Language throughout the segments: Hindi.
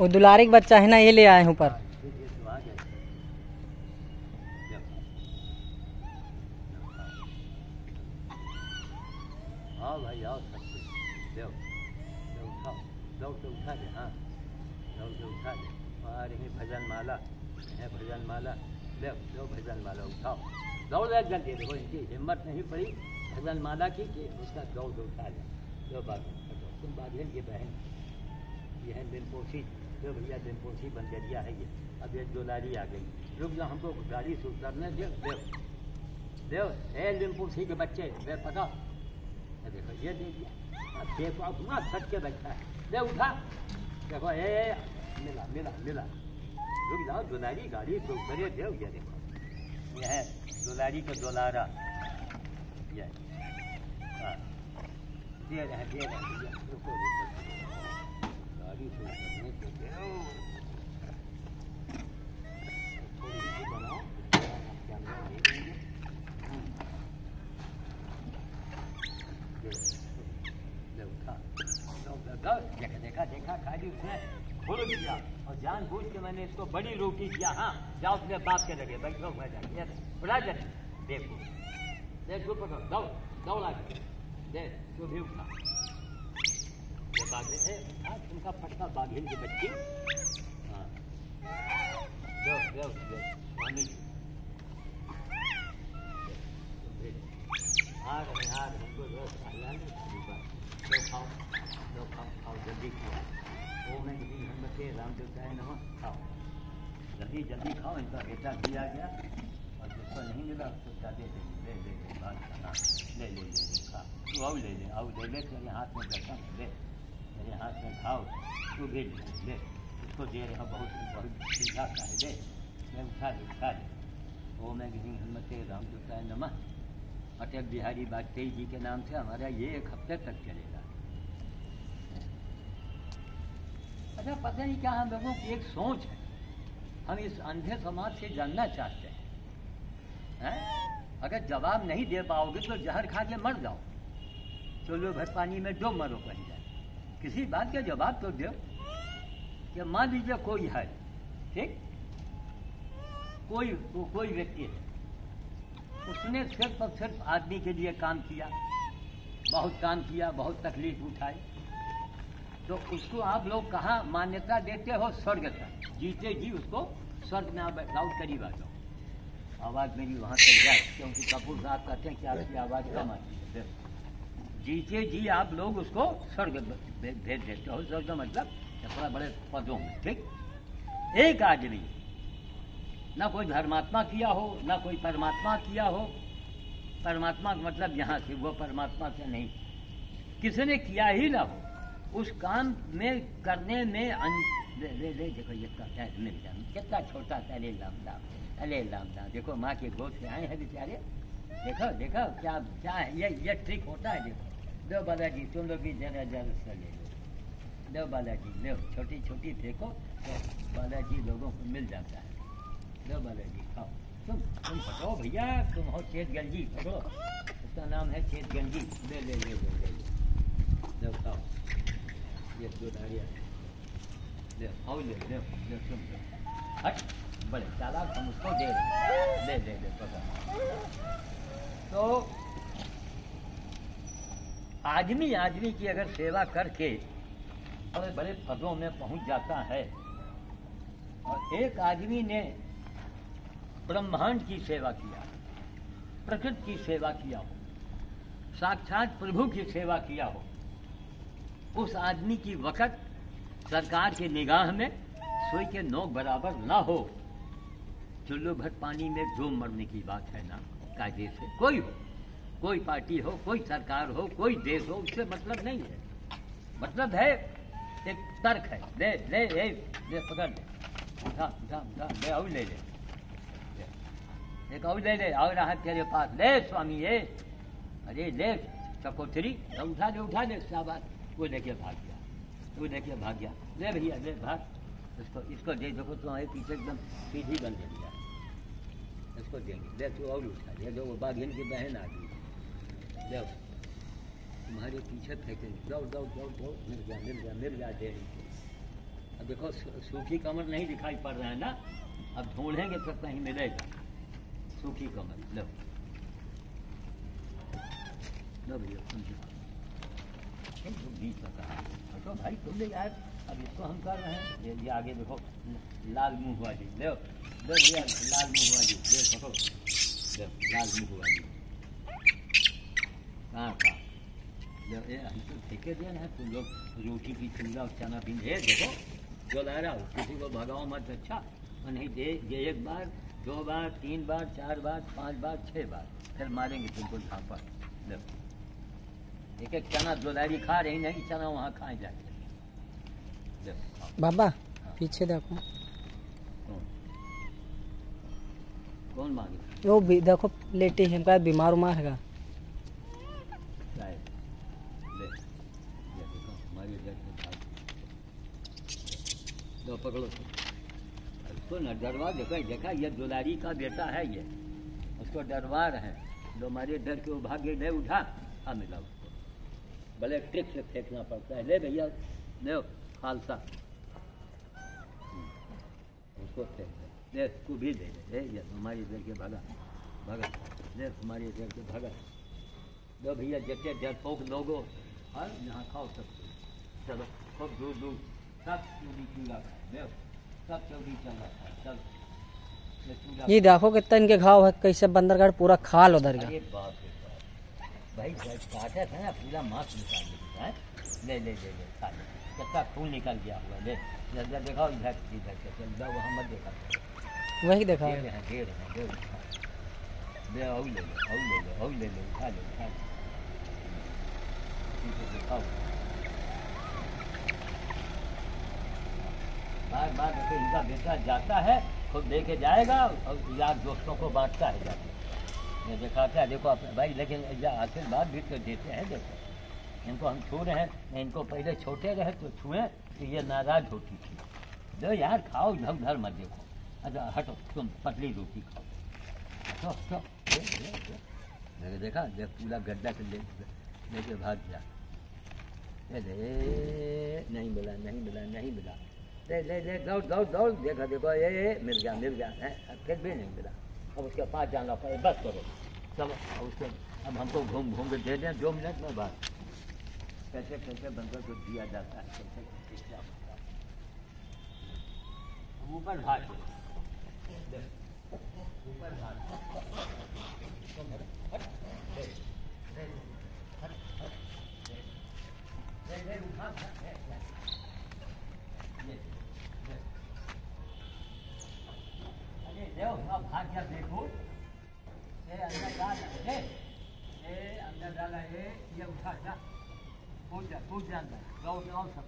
वो दुलारी का बच्चा है ना, ये ले आए हूँ पर। फिर ये तो आ गए जब भाई, आओ, सब कुछ। देव देव उठाओ। हाँ। दौड़ भजन माला है भजन माला भजन माला दौड़ एक जल्दी देखो, इनकी हिम्मत नहीं पड़ी भजन माला की, कि उसका दौड़ के उठा दे। दो बात तुम बाधिन ये बहन। ये है लिमपोशी जो भैया लिमपोशी बंदरिया है ये। अब ये जो दुलारी आ गई। रुक जाओ हमको गाड़ी से उतरने दे देव देव ए लिमपोशी के बच्चे, दे, पता। देखो, ये दे दिया। अब देखो, अब ना सट के बैठा है। दे, उठा। देखो, ए मिला मिला मिला। रुक जाओ दुलारी गाड़ी से उतरे देव ये देखो। ये है, दुलारी का दुलारा। ये। हाँ। दे रहे दे रहे रुको रुको। देखा देखा देखा और जान बूझ के मैंने इसको बड़ी रोटी किया हाँ जाओ अपने बाप के लगे बैठो मैं जाए उड़ा जा देखो देख तू पकड़ दौड़ दौड़ आ गया दे तू भी उठा ये बाघे है। आज तुमका पटका बाघिन की बच्ची। हाँ। दो खाओ खाओ जल्दी खाओ। ओ मैं किसी हिम्मत के राम देवता है खाओ। जल्दी जल्दी खाओ। इनका बेटा आ गया। और जिसको नहीं मिला, उसको क्या दे ले ले ले, बात ले ले ले खा। तू आओ, ले ले, आओ, ले ले, तेरे हाथ में दर्शन ले। मेरे हाथ में खाओ तू भी ले उसको दे रहा बहुत बहुत सीधा सा है। ले, मैं उठा दे उठा दे। ओ मैं किसी हिम्मत के राम देवता है नमः। अटल बिहारी वाजपेयी जी के नाम से हमारा ये एक हफ़्ते तक चलेगा। अच्छा पता नहीं क्या हम लोगों की एक सोच है। हम इस अंधे समाज से जानना चाहते हैं। हैं? अगर जवाब नहीं दे पाओगे तो जहर खा के मर जाओ। चलो भर पानी में डूब मरो कहीं। किसी बात का जवाब तो दो कि मान लीजिए कोई है ठीक? कोई को, कोई व्यक्ति है। उसने सिर्फ़ और सिर्फ़ आदमी के लिए काम किया बहुत काम किया बहुत तकलीफ़ उठाई। तो उसको आप लोग कहाँ मान्यता देते हो? स्वर्ग तक जीते जी उसको स्वर्ग में आप बैठाओ करीब आ जाओ। आवाज़ मेरी वहाँ तक जाए क्योंकि कपूर साहब कहते हैं कि आपकी आवाज़ कम आती है। जीते जी, आप लोग उसको स्वर्ग भेज देते हो। स्वर्ग मतलब थोड़ा बड़े पदों में, ठीक? एक आदमी, ना कोई धर्मात्मा किया हो, ना कोई परमात्मा किया हो। परमात्मा का मतलब यहाँ से, वो परमात्मा से नहीं। किसी ने किया ही ना हो, उस काम में, करने में अन... देखो जाए कितना छोटा सा अरे लाम लाम अरे लाम लाम देखो माँ के गोद से आए हैं बेचारे। देखो देखो, क्या क्या है, ये ये ट्रिक होता है, देखो। दो बालाजी तुम लोग भी जरा जरा सा ले लो। दो बालाजी लो, छोटी छोटी फेंको तो बालाजी लोगों को मिल जाता है। दो बालाजी खाओ। तुम तुम पकड़ो भैया, तुम हो चेत गंजी पकड़ो। उसका नाम है चेत गंजी ले ले ले ले ले। ले, खाओ। ये दो नारिया। ले आओ ले ले ले, तुम हट, बड़े चालाक, हम उसको दे ले ले ले, पकड़। तो आदमी आदमी की अगर सेवा करके बड़े बड़े पदों में पहुँच जाता है और एक आदमी ने ब्रह्मांड की सेवा किया, प्रकृति की सेवा किया हो, साक्षात प्रभु की सेवा किया हो, उस आदमी की वक़्त सरकार के निगाह में सोई के नोक बराबर ना हो, चुल्लू भर पानी में डूब मरने की बात है ना, कायदे से कोई हो। कोई पार्टी हो, कोई सरकार हो, कोई देश हो, उससे मतलब नहीं है। मतलब है, एक तर्क है। ले ले ले ले, पकड़ ले। उठा उठा उठा, ले आओ ले ले। एक और ले ले, और रहा तेरे पास। ले, स्वामी, ये। अरे, ले, चकोतरी। तो उठा ले उठा ले शाबाश वो लेके भाग गया। वो लेके भाग गया। ले भैया, ले, भाग। इसको इसको दे, देखो तुम्हारे पीछे एकदम सीधी बन गया इसको देंगे। ले, तू और उठा। ले जो वो बाघिन की बहन आ गई जाओ। तुम्हारे पीछे फेंके। दौड़ दौड़ दौड़ दौड़ मिल गया मिल गया मिल गया रही अब देखो सूखी कमर नहीं दिखाई पड़ रहा है ना? अब ढूंढेंगे तो कहीं मिलेगा। सूखी कमर लो। लो भैया तुम तो बीच कहा हटो भाई तुम भी यार अब इसको हम कर रहे हैं। ये, ये आगे देखो। लाल मुँह हुआ जी। लो। लाल मुँह हुआ जी। देखो। लाल मुँह हुआ जी। कहाँ कहाँ लो ये हम तो ठेके दे रहे तुम लोग रोटी की चूल्हा और चना भी ये देखो जो ला रहा हो किसी को भगाओ मत अच्छा? और नहीं दे ये एक बार दो बार तीन बार चार बार पाँच बार छह बार फिर मारेंगे तुमको झापा। लो एक एक चना खा रही नहीं चना वहाँ खाए जाके। बाबा पीछे देखो। कौन? कौन मांगे? वो भी देखो लेटी है बीमार उमार है चाय ले ये देखो हमारी इधर से खाओ लो पकड़ो उसको। न डरवा देखो देखा ये दुलारी का बेटा है ये। उसको डरवा रहे जो हमारे डर के वो भागे ले उठा। हाँ मिला उसको। भले ट्रिक से फेंकना पड़ता है। ले भैया ले खालसा। हम्म, उसको फेंक दे। उसको भी दे दे। ये हमारी इधर के भगा। भगा। ले हमारी इधर के भगा। लो भैया जितने डरपोक लोगो। हाँ यहाँ खाओ सब। चलो खूब दूर दूर। सब चूड़ी चूड़ा ले ये देखो कितना इनके घाव है कैसे बंदरगाड़ पूरा खाल उधर गया। भाई काटा था ना पूरा मांस निकाल दिया ले ले ले ले खा ले। कितना खून निकल गया हुआ ले। जब दिखाओ इधर इधर से चल जाओ वहाँ मत देखा वही देखा ढेर है ढेर है है ले। आओ ले लो आओ ले लो आओ ले लो खा लो खा लो इसे दिखाओ बार बार देखो इनका बेटा जाता है, खुद लेके जाएगा और यार दोस्तों को बांटता है जाके। ये दिखाता है देखो अपने भाई, लेकिन आशीर्वाद भी तो देते हैं, देखो। इनको हम छू रहे हैं इनको पहले छोटे रहे तो छुए तो ये नाराज़ होती थी। दो यार, खाओ, इधर उधर मत देखो। अच्छा हटो, तुम पतली रोटी खाओ। हटो हटो। मैंने देखा, जब पूरा गड्ढा के ले लेके भाग गया। ले नहीं मिला नहीं मिला नहीं मिला। दौड़ दौड़ दौड़ देखा देखो ये मिल गया मिल गया है फिर भी नहीं मिला अब उसके पास जाना पड़े बस करो चलो उसको अब हमको घूम घूम के दे दें दो मिनट में बात कैसे कैसे बंदर को दिया जाता है कैसे है ऊपर भाग ऊपर भाग देव अब भाग गया देखो? ये अंदर डाल ले ये अंदर डाला ये ये उठा, जा। कूद जा कूद जा अंदर, दौड़ आओ सब।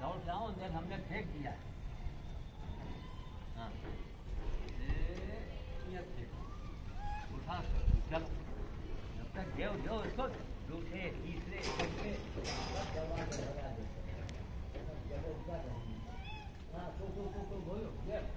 दौड़ आओ अंदर हमने फेंक दिया है। हाँ। ये फेंको उठा, चलो। जब तक देव देव, इसको दूसरे तीसरे चौथे सब दरवाजे लगा देते हैं। जब उठा जाएँगे। हाँ तो तो तो तो बोलो देव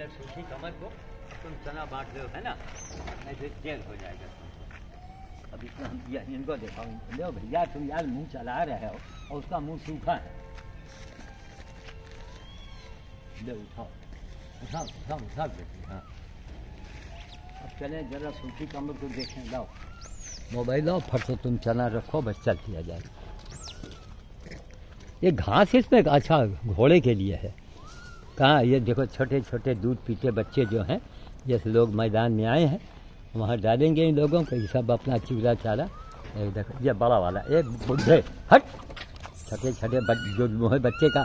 उसको सूखी कमर को, तुम चना बांट लो है ना? नहीं तो जेल हो जाएगा अब इसको हम या इनको दिखाओ लो भैया, तुम यार मुँह चला रहे हो और उसका मुँह सूखा है। ले उठाओ। उठाओ उठाओ उठाओ बेटी हाँ। अब चले, जरा सूखी कमर को देखें, लाओ। मोबाइल लाओ, फट से तुम चना रखो, बस चल किया जाए। ये घास इसमें अच्छा घोड़े के लिए है। कहाँ ये देखो छोटे छोटे दूध पीते बच्चे जो हैं, जैसे लोग मैदान में आए हैं, वहाँ डालेंगे इन लोगों को, ये सब अपना चूल्हा चारा, ये देखो, ये बड़ा वाला, ये बुढ़े, हट! छोटे छोटे जो मुँह बच्चे का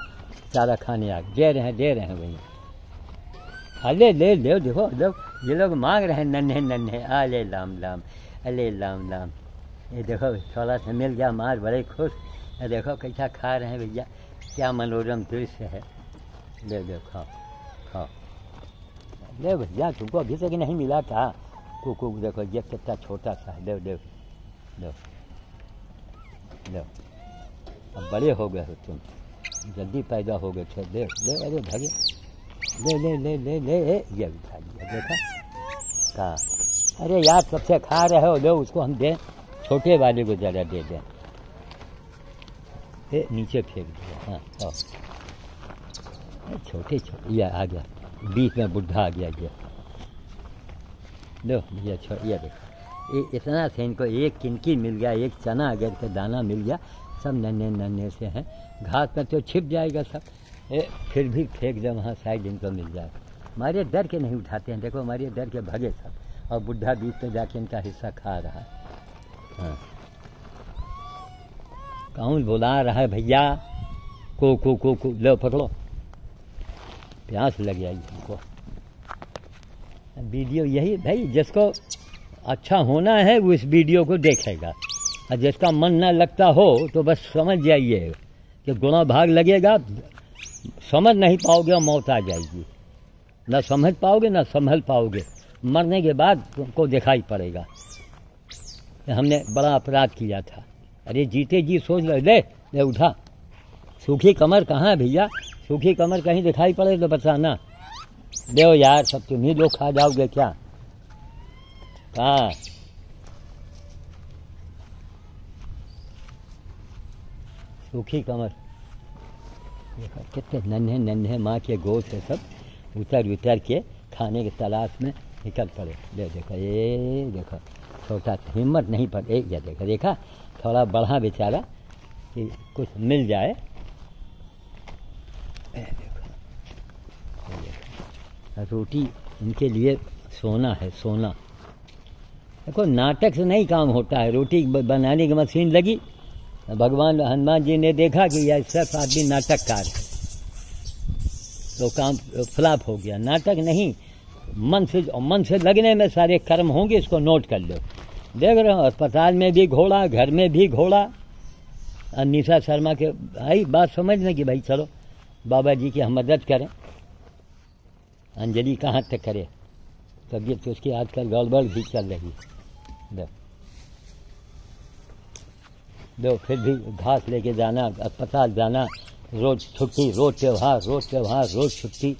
चारा खाने आ, दे रहे हैं, दे रहे हैं भैया हाँ ले ले, देखो, लोग, ये लोग मांग रहे हैं, नन्हे नन्हे अले लाम लाम अले लाम लाम। ये देखो, थोड़ा सा मिल गया, मार, बड़े खुश। ये देखो, कैसा खा रहे हैं भैया, क्या मनोरम दृश्य है। ले दे खाओ खाओ दे भैया तुमको अभी तक नहीं मिला था कुकू देखो ये कितना छोटा सा है दे दे दो दो अब बड़े हो गए हो तुम जल्दी पैदा हो गए थे दे ले अरे भगे ले ले ले ले ले ये उठा लिया देखा कहा अरे यार सबसे खा रहे हो लो उसको हम दें छोटे वाले को ज़रा दे दें नीचे फेंक दिया हाँ छोटे छोटे ये आ गया। बीच में बुढ़ा आ गया ये लो ये छो ये देखो। ये इतना से इनको एक किनकी मिल गया एक चना अगर के दाना मिल गया सब नन्हे नन्हे से हैं। घास में तो छिप जाएगा सब। ए, फिर भी फेंक दे वहाँ साइड इनको मिल जाए। हमारे डर के नहीं उठाते हैं देखो हमारे डर के भगे सब। और बुढ़ा बीच में जाके इनका हिस्सा खा रहा है। हाँ। कौन बुला रहा है भैया? को को को को लो पकड़ो। प्यास लग जाएगी हमको। वीडियो यही भाई, जिसको अच्छा होना है, वो इस वीडियो को देखेगा। और जिसका मन ना लगता हो तो बस समझ जाइए कि गुणा भाग लगेगा, समझ नहीं पाओगे और मौत आ जाएगी। ना समझ पाओगे, ना संभल पाओगे। मरने के बाद तुमको दिखाई पड़ेगा कि हमने बड़ा अपराध किया था। अरे जीते जी, सोच ले ले उठा। सूखी कमर कहाँ है भैया? सूखी कमर कहीं दिखाई पड़े तो बताना दो यार, सब तुम ही लोग खा जाओगे क्या? कहाँ सूखी कमर। कितने नन्हे नन्हे माँ के गोद से सब। उतर उतर के खाने के तलाश में निकल पड़े। ले देखो ये देखो, छोटा हिम्मत नहीं पड़ जा देखो, देखा? थोड़ा बढ़ा बेचारा कि कुछ मिल जाए। रोटी इनके लिए सोना है, सोना। देखो, नाटक से नहीं काम होता है। रोटी बनाने की मशीन लगी। भगवान, हनुमान जी ने देखा कि यह सिर्फ़ आदमी नाटककार है। तो काम फ्लाप हो गया। नाटक नहीं, मन से मन से लगने में सारे कर्म होंगे, इसको नोट कर लो। देख रहे हो, अस्पताल में भी घोड़ा, घर में भी घोड़ा। और निशा शर्मा के आई बात समझ में कि भाई, चलो। बाबा जी की हम मदद करें। अंजलि कहाँ तक करे? तबीयत तो उसकी आजकल गड़बड़ भी चल रही दो। दो, फिर भी घास लेके जाना, अस्पताल जाना, रोज छुट्टी, रोज त्योहार रोज त्योहार, रोज छुट्टी।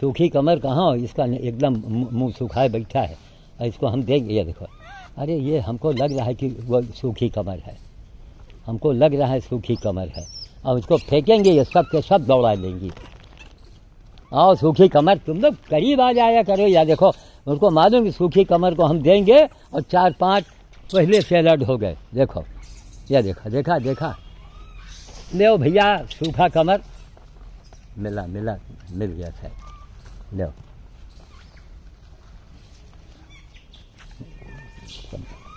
सूखी कमर कहाँ हो? इसका एकदम मुँह सुखाए बैठा है। और इसको हम देख ये देखो। अरे, ये हमको लग रहा है कि वो सूखी कमर है। हमको लग रहा है सूखी कमर है। और उसको फेंकेंगे, ये सब के सब दौड़ा देंगी आओ, सूखी कमर तुम लोग करीब आ जाया करो। या देखो उनको मालूम कि सूखी कमर को हम देंगे और चार पाँच पहले से अलर्ट हो गए। देखो, या देखा देखा देखा। ले भैया, सूखा कमर। मिला मिला, मिल गया था। लो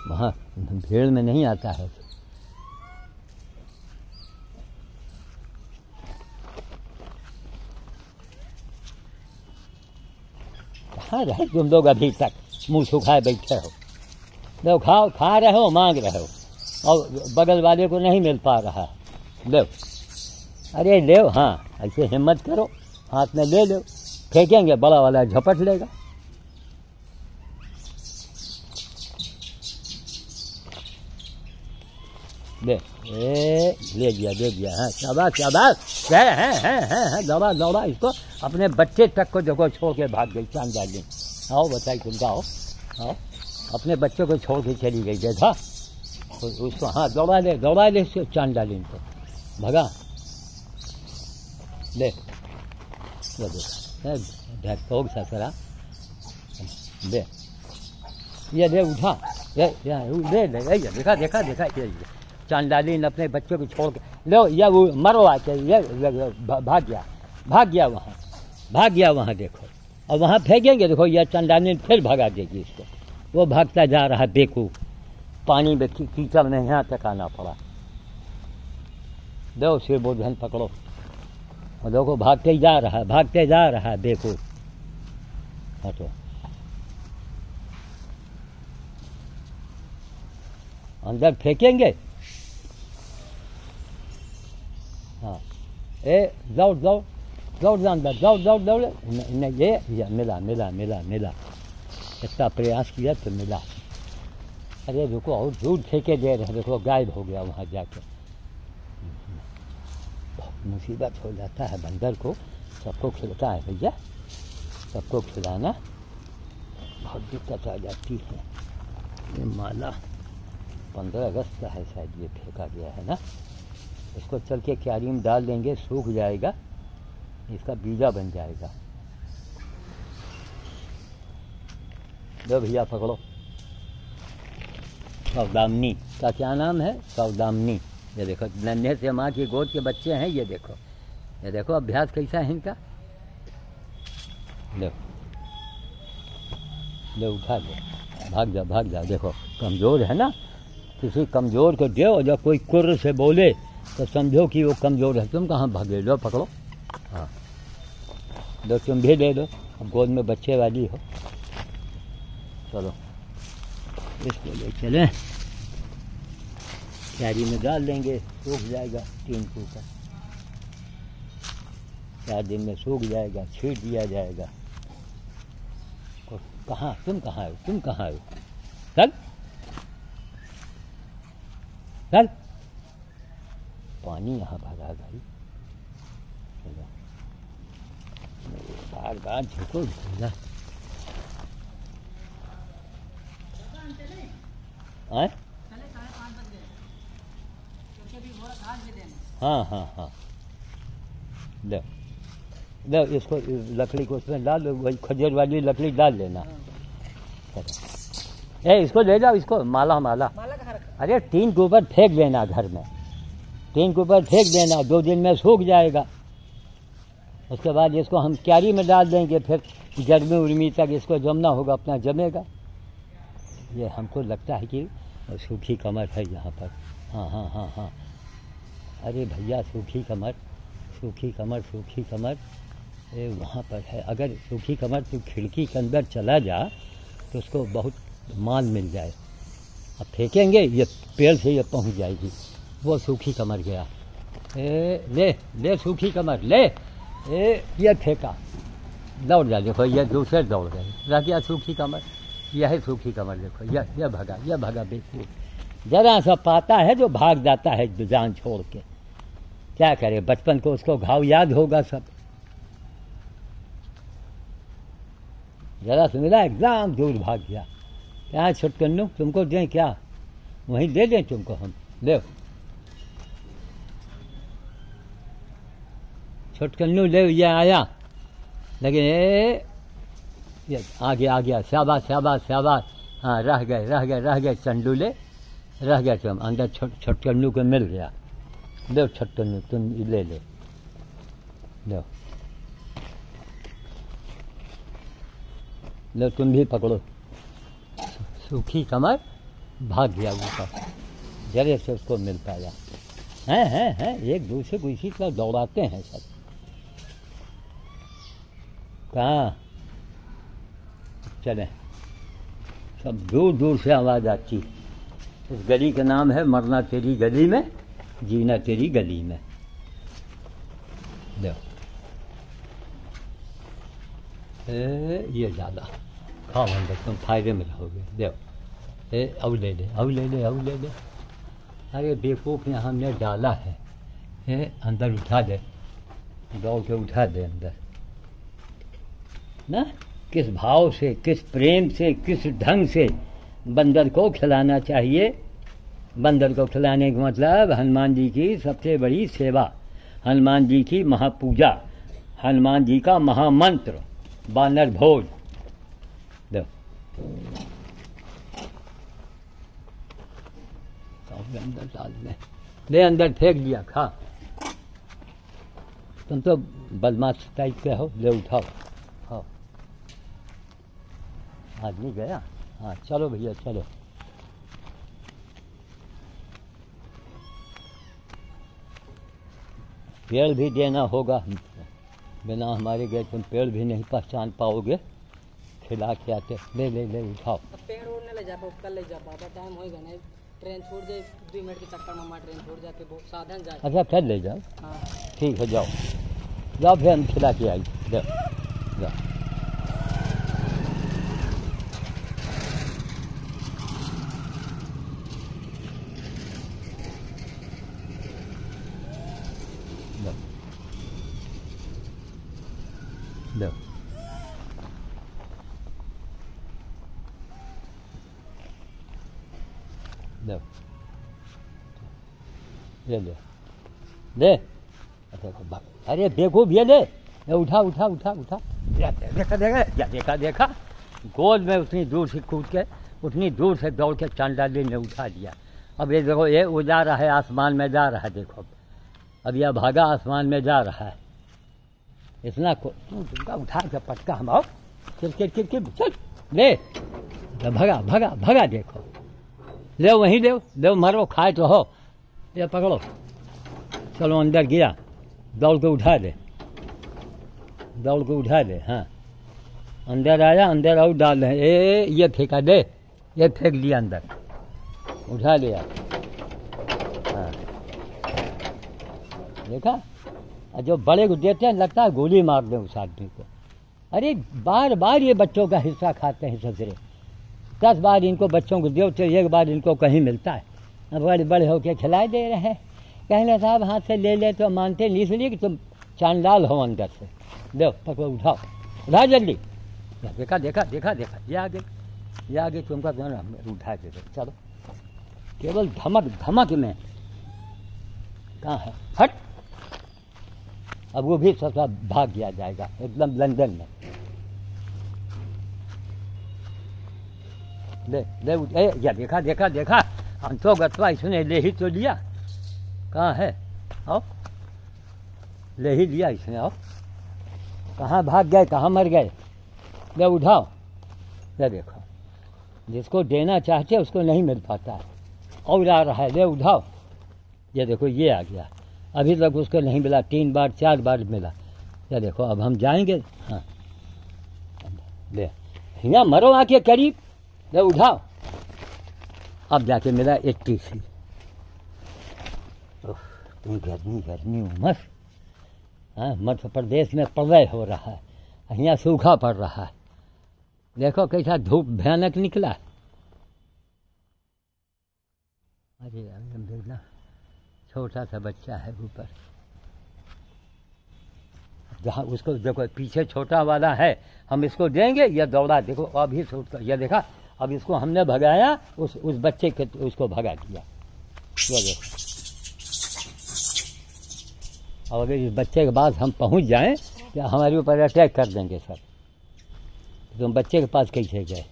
वहाँ, भीड़ में नहीं आता है। कहाँ रहे तुम लोग अभी तक, मुँह सुखाए बैठे हो। लो खाओ, खा रहे हो, मांग रहे हो, और बगल वाले को नहीं मिल पा रहा। है लो। अरे, ले हाँ ऐसे हिम्मत करो, हाथ में ले लो, फेंकेंगे, बड़ा वाला झपट लेगा। ले ए, ले दिया ले दिया हाँ शाबाश शाबाश। है है है है है, दौड़ा दौड़ा, इसको अपने बच्चे तक को देखो छोड़ के भाग गई, चाँद डाली आओ, बताई तुम जाओ, आओ, अपने बच्चों को छोड़ के चली गई, देखा? उसको हाँ दौड़ा ले दौड़ा ले, इसको, चाँद डाली इनको। भगा। ले ले देखा। दे ये दे उठा। ये ये ले ले देखा देखा देखा ये। चांडालीन अपने बच्चों को छोड़ के। लो, ये वो मरवा के, ये भाग गया भाग गया वहाँ, भाग गया वहाँ देखो। और वहाँ फेंकेंगे, देखो यह चांडालीन फिर भगा देगी इसको। वो भागता जा रहा है बेकूफ पानी में कीचड़ में यहाँ तक आना पड़ा। दो सिर बोधन पकड़ो। और देखो, भागते ही जा रहा, भागते जा रहा है बेकूफ हटो। अंदर फेंकेंगे हाँ मिला मिला मिला मिला इतना प्रयास किया तो मिला अरे देखो और दूर फेंके दे रहे देखो गायब हो गया वहाँ जाके बहुत मुसीबत हो जाता है बंदर को सबको खिलता है भैया सबको खिलाना बहुत दिक्कत आ जाती है ये माला पंद्रह अगस्त का है शायद ये फेंका गया है ना इसको चल के क्यारी में डाल देंगे, सूख जाएगा, इसका बीजा बन जाएगा। दो भैया, पकड़ो। सौदामनी का क्या नाम है? सौदामनी। ये देखो, नन्हे से माँ की गोद के बच्चे हैं, ये देखो। ये देखो, अभ्यास कैसा है इनका? देखो ले, उठा ले। भाग जा भाग जा, देखो, कमज़ोर है ना? किसी कमज़ोर को दो जब कोई कुर्र से बोले तो समझो कि वो कमज़ोर है। तुम कहाँ भागे लो पकड़ो। हाँ। दो तुम भी दे दो। अब गोद में बच्चे वाली हो। चलो। इसको ले चलें। क्यारी में डाल देंगे। सूख जाएगा तीन कुकर चार दिन में सूख जाएगा छीट दिया जाएगा। और कहाँ? तुम कहाँ हो? तुम कहाँ हो? चल चल पानी यहाँ भरा भाई। बार बार झुको आए? हाँ हाँ हाँ। लो। लो इसको लकड़ी को उसमें डाल वही खजूर वाली लकड़ी डाल लेना। ए इसको ले जाओ इसको माला माला। माला अरे तीन गोबर फेंक देना घर में। टीन के ऊपर फेंक देना, दो दिन में सूख जाएगा। उसके बाद इसको हम क्यारी में डाल देंगे, फिर गर्मी उर्मी तक इसको जमना होगा, अपना जमेगा। ये हमको लगता है कि सूखी कमर है यहाँ पर। हाँ हाँ हाँ हाँ। अरे भैया, सूखी कमर सूखी कमर सूखी कमर। ये वहाँ पर है। अगर सूखी कमर तो खिड़की के अंदर चला जा तो उसको बहुत माल मिल जाए। अब फेंकेंगे, ये पेड़ से ये पहुँच जाएगी। वो सूखी कमर गया। ए, ले ले सूखी कमर, ले। ए, ये फेंका दौड़ जा, देखो, ये दूसरे दौड़ गए रह गया सूखी कमर, यह सूखी कमर देखो यह यह भगा यह भगा बिल्कुल जरा सा पाता है जो भाग जाता है जान छोड़ के। क्या करे, बचपन को उसको घाव याद होगा सब। जरा से मिला, एकदम दूर भाग गया। क्या छुटकन्नू? तुमको दें क्या? वहीं दे दें तुमको हम। ले। छुटकन्नू ले ये आया। लेकिन ए आ गया आ गया शाबाश शाबाश शाबाश। हाँ रह गए रह गए रह गए चंडूले। रह गए तुम अंदर छोट छुटकन्नू को मिल गया। लो छुटकन्नू तुम ले ले। लो लो तुम भी पकड़ो। सूखी कमर, भाग गया ऊपर जरे से उसको मिल पाया। हैं हैं हैं, एक दूसरे को इसी तरह दौड़ाते हैं सब। कहाँ? चले। सब दूर दूर से आवाज़ आती। इस गली का नाम है मरना तेरी गली में जीना तेरी गली में। ए, ये ज़्यादा। खाओ अंदर तुम फ़ायदे में रहोगे। दो ए अब ले ले अब ले ले अब ले ले। अरे बेवकूफ़ यहाँ हमने डाला है। ए अंदर उठा दे। दौड़ के उठा दे अंदर। ना? किस भाव से, किस प्रेम से, किस ढंग से बंदर को खिलाना चाहिए? बंदर को खिलाने का मतलब हनुमान जी की सबसे बड़ी सेवा, हनुमान जी की महापूजा, हनुमान जी का महामंत्र, बानर भोज। अंदर डाल ले अंदर फेंक दिया, खा। तुम तो बदमाश टाइप के हो, ले उठाओ। खाओ। आदमी गया? हाँ चलो भैया चलो। पेड़ भी देना होगा बिना हमारे गए तुम पेड़ भी नहीं पहचान पाओगे। खिला के आते। ले ले ले उठाओ। पेड़ ओढ़ने ले जा कल ले जा बाबा टाइम होएगा नहीं। ट्रेन छूट जाए दो मिनट के चक्कर में ट्रेन जाए फिर वो साधन जाए। अच्छा फिर ले जाओ। हाँ। ठीक है जाओ। जाओ फिर हम खिला के आई जाओ जाओ जाओ जाओ जाओ ले ले अच्छा अच्छा, अरे बेवकूफ़ ये ले ये उठा उठा उठा उठा देखा देखा या देखा देखा गोद में उतनी दूर से कूद के उतनी दूर से दौड़ के चांडाली ने उठा दिया अब ये देखो ये उजा रहा है आसमान में जा रहा है देखो अब यह भागा आसमान में जा रहा है इतना को तुमका उठा के पटका हम आओ चल चल चल चल चल ले भगा भगा भगा देखो ले वहीं ले ले मारो खाए तो हो ये पकड़ो चलो अंदर गया दौड़ के उठा दे दौड़ के उठा दे हाँ अंदर आया अंदर और डाल रहे ए ये फेंका दे ये फेंक दिया अंदर उठा लिया हाँ देखा जो बड़े को देते हैं लगता है गोली मार दें उस आदमी को अरे बार बार ये बच्चों का हिस्सा खाते हैं ससुरे दस बार इनको बच्चों को दो तो एक बार इनको कहीं मिलता है बड़े बड़े होके खिलाई दे रहे हैं। कहने साहब, हाथ से ले ले तो मानते नहीं इसलिए कि तुम चांडाल हो अंदर से। दो, पकड़ो, उठाओ। उठा जल्दी। देखा देखा देखा देखा ये आगे ये आगे तुमका जो ना उठा के चलो। केवल धमक धमक में। कहाँ है? हट। अब वो भी सब सब भाग गया जाएगा, एकदम लंदन में। ले ले ए, या देखा देखा देखा। अंतो गत्वा इसने ले ही तो लिया। कहाँ है? आओ। ले ही लिया इसने आओ। कहाँ भाग गए, कहाँ मर गए? ले उठाओ। ले देखो। जिसको देना चाहते उसको नहीं मिल पाता। है और आ रहा है, ले उठाओ। ये देखो, ये आ गया। अभी तक उसको नहीं मिला, तीन बार, चार बार मिला। ये देखो, अब हम जाएँगे। हाँ। ले। मरो आके करीब। ले उठाओ। अब जाके मिला एट्टी सी। इतनी गर्मी गर्मी उमस। हाँ मध्य प्रदेश में प्रलय हो रहा है। यहाँ सूखा पड़ रहा है। देखो कैसा धूप भयानक निकला। अरे देखना। छोटा सा बच्चा है ऊपर। जहाँ उसको देखो, पीछे छोटा वाला है। हम इसको देंगे, या दौड़ा, देखो अभी उठकर यह देखा अब इसको हमने भगाया, उस उस बच्चे के, उसको भगा दिया। अब अगर इस बच्चे के पास हम पहुँच जाएँ तो हमारे ऊपर अटैक कर देंगे सर। तुम तो बच्चे के पास कैसे गए?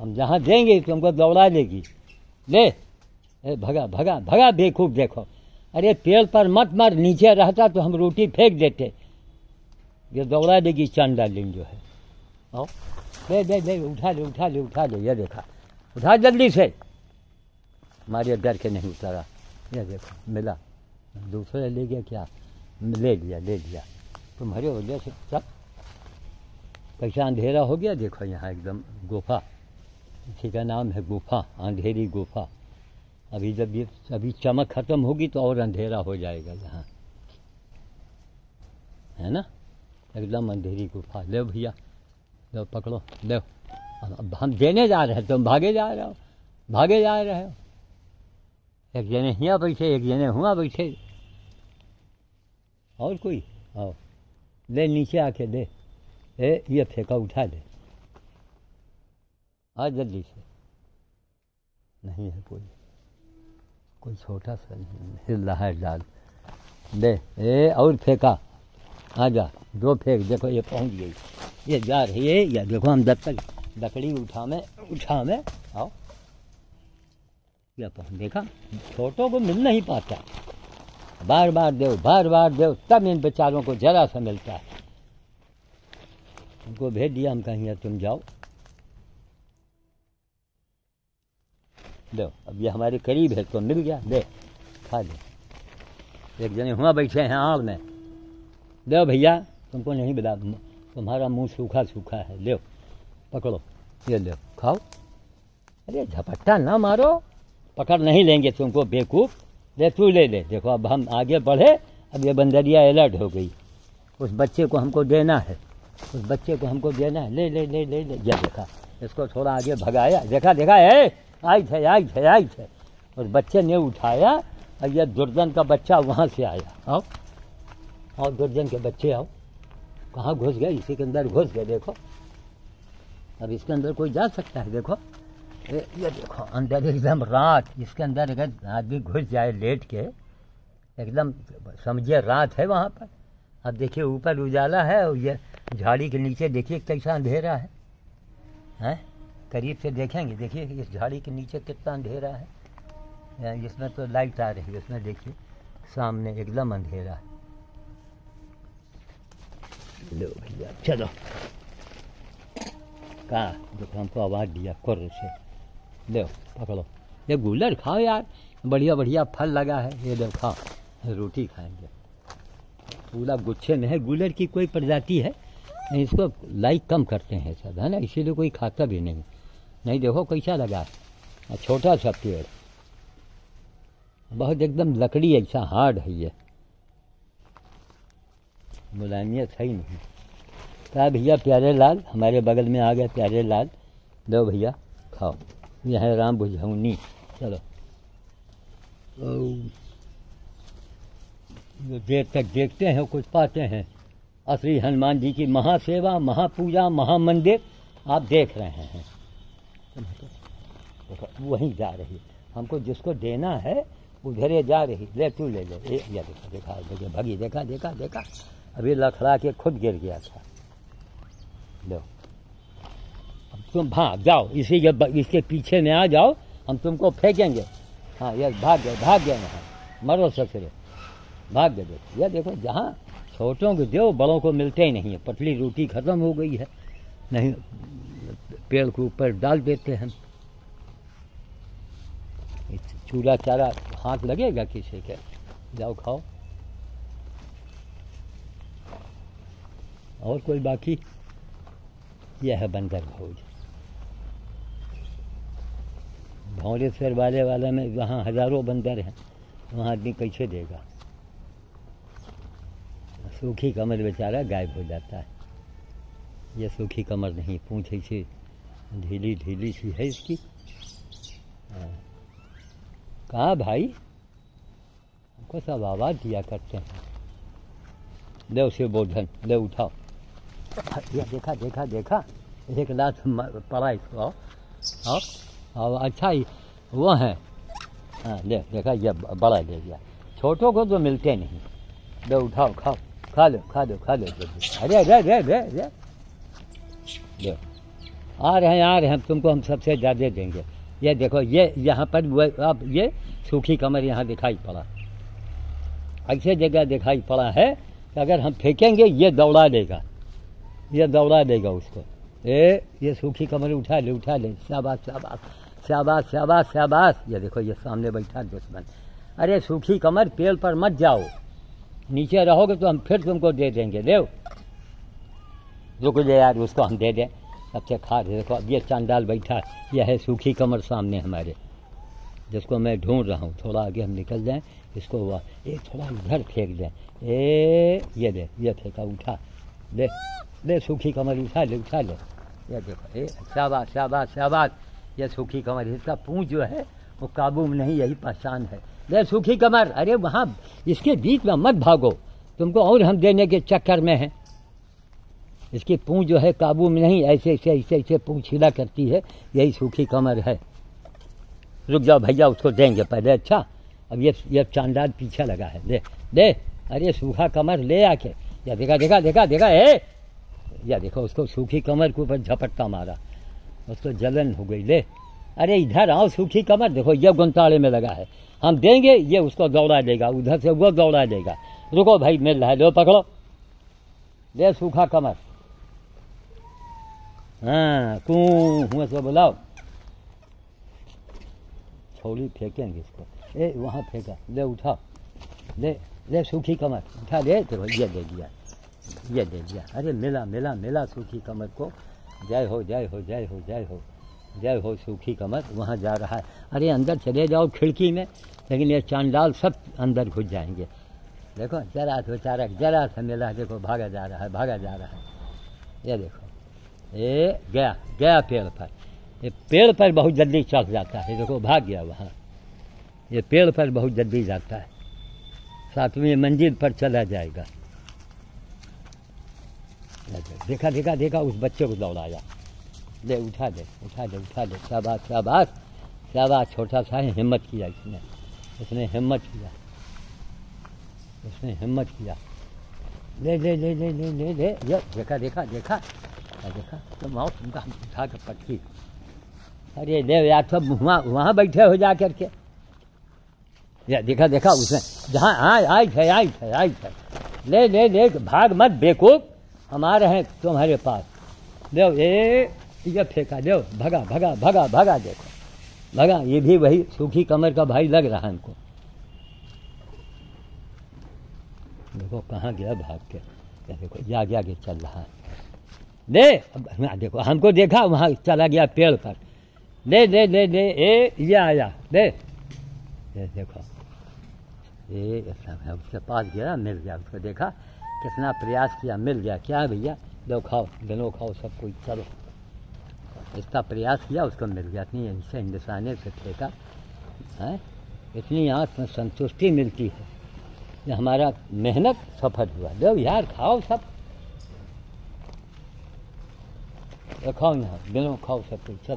हम जहाँ देंगे, तुमको दौड़ा लेगी ले, ए, भगा भगा भगा बेखूब देखो। अरे पेड़ पर मत मार, नीचे रहता तो हम रोटी फेंक देते। ये दौड़ा देगी, चंदा लिंग जो है। आओ ले ले ले उठा ले उठा ले उठा ले, ये देखा। उठा जल्दी से। हमारे डर के नहीं उतारा। ये देखो, मिला। दूसरे ले गया क्या? ले लिया ले लिया। तुम्हारे वजह से सब कैसा अंधेरा हो गया, देखो यहाँ एकदम गुफा। इसी का नाम है गुफा, अंधेरी गुफा। अभी जब ये, अभी चमक खत्म होगी तो और अंधेरा हो जाएगा यहाँ। है ना? एकदम अंधेरी गुफा। ले भैया, लो पकड़ो, ले। अब हम देने जा रहे हैं, तुम भागे जा रहे हो, भागे जा रहे हो। एक जने यहाँ बैठे, एक जने हुआ बैठे। और कोई? आओ, ले नीचे आके दे। ए, ये फेंका, उठा ले आ, जल्दी से। नहीं है कोई। कोई छोटा सा हिल है डाल। ले, ए, और फेंका। आ जा दो फेंक, देखो ये पहुँच गई। ये जा रही है, या देखो हम जब तक लकड़ी उठा में उठा में आओ। या पहुँच, देखा, छोटों को मिल नहीं पाता। बार बार दो बार बार दो तब इन बेचारों को जरा सा मिलता है। उनको भेज दिया हम कहीं तुम जाओ। दो अब ये हमारे करीब है तो मिल गया, दे, खा ले। एक जने हुआ बैठे हैं आड़ में। दो भैया, तुमको नहीं बता तुम्हारा मुँह सूखा सूखा है, लो, पकड़ो, ये लो, खाओ। अरे, झपट्टा ना मारो। पकड़ नहीं लेंगे तुमको, बेवकूफ़। ले तू ले ले। देखो, अब हम आगे बढ़े, अब ये बंदरिया अलर्ट हो गई। उस बच्चे को हमको देना है। उस बच्चे को हमको देना है। ले ले ले ले ले ये देखा। इसको थोड़ा आगे भगाया। देखा देखा है आई थे आई थे आई थे। और बच्चे ने उठाया और यह दुर्जन का बच्चा वहाँ से आया। आओ। आओ, दुर्जन के बच्चे आओ। कहाँ घुस गए? इसी के अंदर घुस गए, देखो। अब इसके अंदर कोई जा सकता है, देखो। ये ये देखो, अंदर एकदम रात। इसके अंदर अगर आदमी घुस जाए लेट के, एकदम समझिए रात है वहाँ पर। अब देखिए, ऊपर उजाला है और ये झाड़ी के नीचे देखिए, कैसा अंधेरा है। हैं? करीब से देखेंगे। देखिए, इस झाड़ी के नीचे कितना अंधेरा है। इसमें तो लाइट आ रही है, उसमें देखिए, सामने एकदम अंधेरा है। लो भैया, चलो। कहा देखो हमको आवाज़ दिया, कुर्र से। लो, पकड़ो। ये गुलर खाओ यार बढ़िया बढ़िया फल लगा है। ये लो, खाओ। रोटी खाएँगे। पूरा गुच्छे में है। गुलर की कोई प्रजाति है? इसको लाइक कम करते हैं सब, है ना? इसीलिए कोई खाता भी नहीं। नहीं देखो कैसा लगा। छोटा सा पेड़। बहुत एकदम लकड़ी ऐसा हार्ड है ये। मुलायमियत है ही नहीं। कहा, भैया, प्यारे लाल, हमारे बगल में आ गए प्यारे लाल। दो भैया, खाओ। यह है राम बुझौनी। चलो। देर तक देखते हैं, कुछ पाते हैं। असली हनुमान जी की महासेवा, महापूजा, महामंदिर आप देख रहे हैं। देखो वहीं जा रही हमको जिसको देना है उधर जा रही ले, तू ले ले। ये देखा देखा देखा, भगी, देखा देखा देखा। अभी लखड़ा के खुद गिर गया था। लो। अब तुम भाग जाओ। इसी के इसके पीछे में आ जाओ। हम तुमको फेंकेंगे। हाँ ये भाग गए भाग गए वहाँ। मरो ससुरे। भाग गए, देखो। ये देखो, जहाँ छोटों को दो बड़ों को मिलते ही नहीं है। पतली रोटी खत्म हो गई है। नहीं पेड़ के ऊपर डाल देते हैं। चूल्हा चारा हाथ लगेगा किसी के? जाओ खाओ। और कोई बाकी? यह है बंदर भोज। भौरेश्वर वाले वाला में वहाँ हज़ारों बंदर हैं। वहाँ आदमी कैसे देगा? सूखी कमर बेचारा गायब हो जाता है। यह सूखी कमर नहीं, पूछ ऐसी ढीली ढीली सी है इसकी। हाँ। कहाँ भाई? हमको सब आवाज़ दिया करते हैं। ले उसे बोधन, ले उठाओ। ये देखा देखा देखा। एक लात पड़ा इसको। आओ आओ आओ अच्छा ही, वो है। हाँ ले, देखा, ये बड़ा ले गया छोटों को तो मिलते नहीं। ले उठाओ, खाओ। खा लो खा लो खा लो। अरे अरे अरे अरे। ले। आ रहे हैं, आ रहे हैं तुमको हम सबसे ज़्यादा देंगे। ये देखो, ये यहाँ पर वो, अब ये सूखी कमर यहाँ दिखाई पड़ा। ऐसे जगह दिखाई पड़ा है कि अगर हम फेंकेंगे, ये दौड़ा देगा। ये दौड़ा देगा उसको। ए, ये सूखी कमर उठा ले उठा ले। शाबाश शाबाश शाबाश शाबाश शाबाश। ये देखो, ये सामने बैठा दुश्मन। अरे, सूखी कमर पेड़ पर मत जाओ। नीचे रहोगे तो हम फिर तुमको दे देंगे। देव। रुक जाए यार, उसको हम दे दें। सबसे खा रहे देखो, अब ये चांडाल बैठा यह है सूखी कमर सामने हमारे। जिसको मैं ढूंढ रहा हूँ, थोड़ा आगे हम निकल जाएँ, इसको हुआ ए थोड़ा इधर फेंक दें। ए, ये दे, ये फेंका, उठा। ले ले सूखी कमर, उठा ले उठा ले। ये देखो, ए, शाबाश शाबाश शाबाश। ये सूखी कमर, इसका पूँछ जो है, वो काबू में नहीं, यही पहचान है। ले सूखी कमर, अरे वहाँ, इसके बीच में मत भागो। तुमको और हम देने के चक्कर में हैं। इसकी पूंछ जो है काबू में नहीं, ऐसे ऐसे ऐसे ऐसे पूंछ हिला करती है, यही सूखी कमर है। रुक जाओ भैया, उसको देंगे पहले अच्छा? अब ये ये चांदाल पीछे लगा है दे दे अरे सूखा कमर ले आके। या देखा देखा देखा देखा, ए! या देखो, उसको सूखी कमर के ऊपर झपट्टा मारा। उसको जलन हो गई, ले। अरे इधर आओ, सूखी कमर, देखो ये गुंताड़े में लगा है। हम देंगे, ये उसको दौड़ा देगा, उधर से वो दौड़ा देगा। रुको भाई, मिल रहा है, लो पकड़ो। ले, सूखा कमर। हाँ कू हुआ से बुलाओ। छोड़ी फेंकेंगे इसको। ए, वहाँ फेंका। ले, उठा। ले ले, सूखी कमर। उठा ले तो ये दे दिया। ये दे दिया। अरे, मिला मिला मिला सूखी कमर को। जय हो जय हो जय हो जय हो। जय हो, सूखी कमर। वहाँ जा रहा है। अरे, अंदर चले जाओ खिड़की में। लेकिन ये चांडाल सब अंदर घुस जाएँगे। देखो, जरा तो बेचारा जरा सा मिला। देखो, भागा जा रहा है, भागा जा रहा है। ये देखो। ये गया गया पेड़ पर। ये पेड़ पर बहुत जल्दी चढ़ जाता है, देखो, भाग गया वहाँ। ये पेड़ पर बहुत जल्दी जाता है। सातवीं मंजिल पर चला जाएगा। देखा देखा देखा, उस बच्चे को दौड़ाया। ले, उठा दे उठा दे उठा दे। शाबाश शाबाश। शाबाश, छोटा सा है, हिम्मत किया इसने। उसने हिम्मत किया। उसने हिम्मत किया। ले ले ले ले ले ले ले देखा देखा देखा। देखा तो माओ हम उठा के पटकी अरे ले यार सब वहाँ वहाँ बैठे हो जा करके या देखा देखा उसने जहाँ आए आई थे आई थे आई थे ले ले ले भाग मत बेकूफ हम आ रहे हैं तुम्हारे पास दो ए ये फेंका दो भगा भगा भगा भगा देखो भगा ये भी वही सूखी कमर का भाई लग रहा है हमको देखो कहाँ गया भाग के ये देखो जागे आगे चल रहा है अब देखो हमको देखा, वहाँ चला गया पेड़ पर। ले ले ले ले ए, ये आया। ले ये देखो। ये सब है, उसके पास गया, मिल गया। उसको देखा, कितना प्रयास किया, मिल गया। क्या भैया? दो खाओ दोनों खाओ, सब कोई चलो। इतना प्रयास किया, उसको मिल गया। इतनी ऐसे हिंदुस्तानी से फेंका, है? इतनी में संतुष्टि मिलती है। हमारा मेहनत सफल हुआ। दो, यार, खाओ सब। ये खाओ यहाँ दोनों खाओ सब कुछ, चल।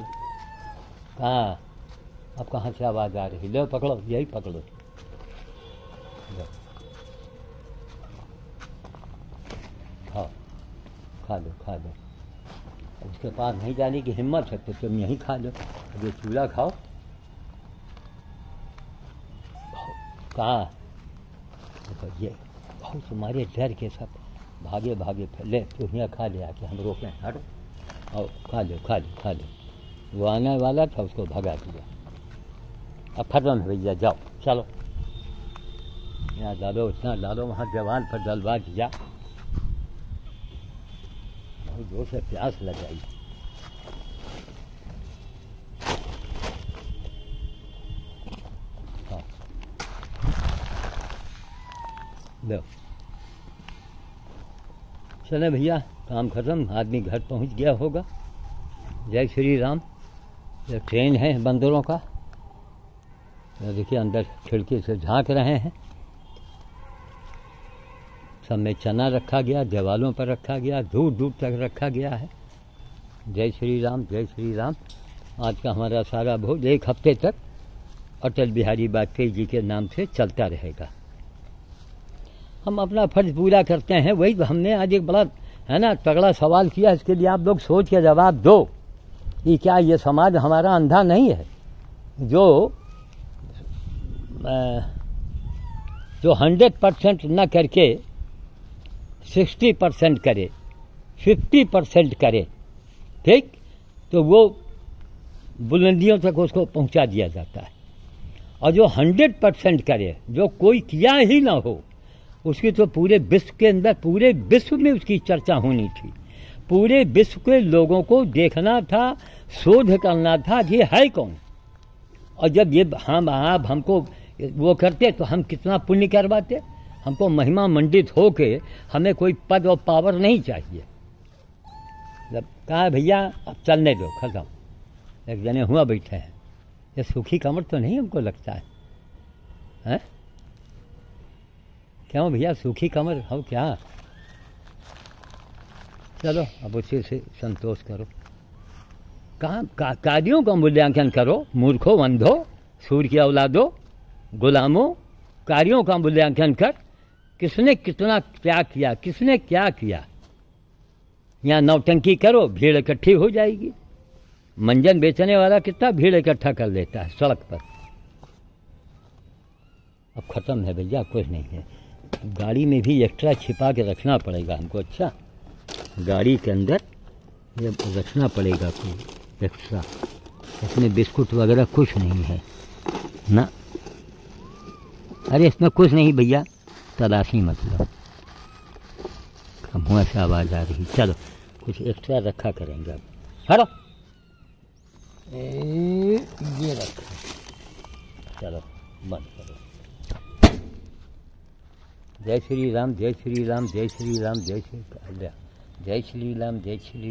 कहाँ? अब कहाँ से आवाज़ आ रही? लो पकड़ो, यही पकड़ो। खाओ, खा लो खा लो। उसके पास नहीं जाने की हिम्मत है तो तुम यहीं खा लो। अब ये चूल्हा खाओ। कहाँ? देखो, ये बहुत तुम्हारे डर के सब भागे भागे ले तो यहाँ खा ले आके, हम रोकें हटो। और खा लो खा लो खा लो। वो आने वाला था, उसको भगा दिया। अब खत्म है भैया, जाओ, चलो। यहाँ डालो, इतना डालो, वहाँ जवान पर डलवा दिया। बहुत ज़ोर से प्यास लगाई। हाँ। लो। चले भैया। काम खत्म, आदमी घर पहुँच गया होगा। जय श्री राम। ये ट्रेन है बंदरों का। देखिए, अंदर खिड़की से झाँक रहे हैं। सब में चना रखा गया दीवालों पर रखा गया दूर दूर तक रखा गया है। जय श्री राम, जय श्री राम। आज का हमारा सारा भोज एक हफ़्ते तक अटल बिहारी वाजपेयी जी के नाम से चलता रहेगा। हम अपना फ़र्ज़ पूरा करते हैं। वही हमने आज एक बड़ा है ना? तगड़ा सवाल किया, इसके लिए आप लोग सोच के जवाब दो। कि क्या ये समाज हमारा अंधा नहीं है? जो जो हंड्रेड परसेंट न करके, सिक्सटी परसेंट करे, फिफ्टी परसेंट करे, ठीक? तो वो बुलंदियों तक उसको पहुँचा दिया जाता है। और जो हंड्रेड परसेंट करे, जो कोई किया ही ना हो उसकी तो पूरे विश्व के अंदर, पूरे विश्व में उसकी चर्चा होनी थी। पूरे विश्व के लोगों को देखना था, शोध करना था कि है कौन। और जब ये हम, आप हमको वो करते तो हम कितना पुण्य करवाते। हमको महिमा मंडित होके हमें कोई पद और पावर नहीं चाहिए। जब कहा, भैया, अब चलने दो, खत्म। एक जने हुआ बैठे हैं। ये सुखी कमर तो नहीं हमको लगता है। हैं? क्यों भैया? सूखी कमर हो क्या? चलो अब उसी से संतोष करो। कहाँ का, कार्यों का मूल्यांकन करो मूर्खो अंधो सूर्य की औलादो गुलामों कार्यों का मूल्यांकन कर। किसने कितना क्या किया किसने क्या किया? यहाँ नौटंकी करो भीड़ इकट्ठी हो जाएगी। मंजन बेचने वाला कितना भीड़ इकट्ठा कर लेता है सड़क पर। अब खत्म है भैया कुछ नहीं है। गाड़ी में भी एक्स्ट्रा छिपा के रखना पड़ेगा हमको अच्छा? गाड़ी के अंदर ये रखना पड़ेगा कोई एक्स्ट्रा इसमें बिस्कुट वगैरह कुछ नहीं है ना? अरे इसमें कुछ नहीं भैया तलाशी मतलब। वहाँ से आवाज़ आ रही। चलो कुछ एक्स्ट्रा रखा करेंगे अब। ए, ये रखो। चलो बंद करो। जय श्री राम, जय श्री राम, जय श्री राम, जय श्री जय श्री राम, जय श्री